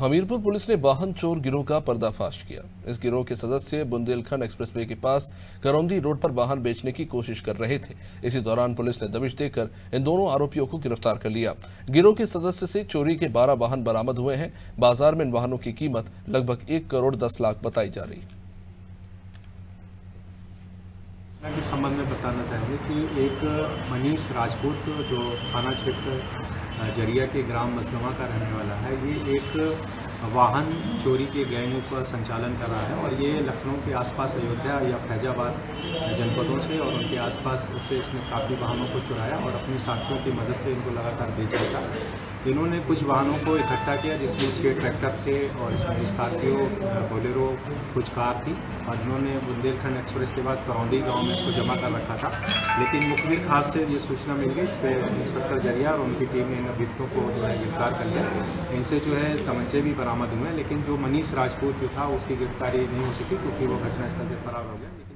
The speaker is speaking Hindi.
हमीरपुर पुलिस ने वाहन चोर गिरोह का पर्दाफाश किया। इस गिरोह के सदस्य बुंदेलखंड एक्सप्रेसवे के पास करौंदी रोड पर वाहन बेचने की कोशिश कर रहे थे। इसी दौरान पुलिस ने दबिश देकर इन दोनों आरोपियों को गिरफ़्तार कर लिया। गिरोह के सदस्य से चोरी के 12 वाहन बरामद हुए हैं। बाज़ार में इन वाहनों की कीमत लगभग एक करोड़ दस लाख बताई जा रही। के संबंध में बताना चाहेंगे कि एक मनीष राजपूत, जो थाना क्षेत्र ज़रिया के ग्राम मसगवा का रहने वाला है। ये एक वाहन चोरी के गैंग का संचालन कर रहा है और ये लखनऊ के आसपास अयोध्या या फैजाबाद जनपदों से और उनके आसपास से इसने काफ़ी वाहनों को चुराया और अपने साथियों की मदद से इनको लगातार बेचा था इन्होंने कुछ वाहनों को इकट्ठा किया, जिसमें छः ट्रैक्टर थे और इसमें स्कॉर्पियो, बोलेरो, कुछ कार थी और इन्होंने बुंदेलखंड एक्सप्रेस के बाद करौंदी गाँव में इसको जमा कर रखा था। लेकिन मुखबिर खास से ये सूचना मिल गई इस पर इंस्पेक्टर ज़रिया और उनकी टीम ने इन अभियुक्तों को जो है गिरफ़्तार कर लिया। इनसे जो है तमंचे भी बरामद हुए लेकिन जो मनीष राजपूत जो था, उसकी गिरफ्तारी नहीं हो सकी, क्योंकि वो घटनास्थल से फरार हो गया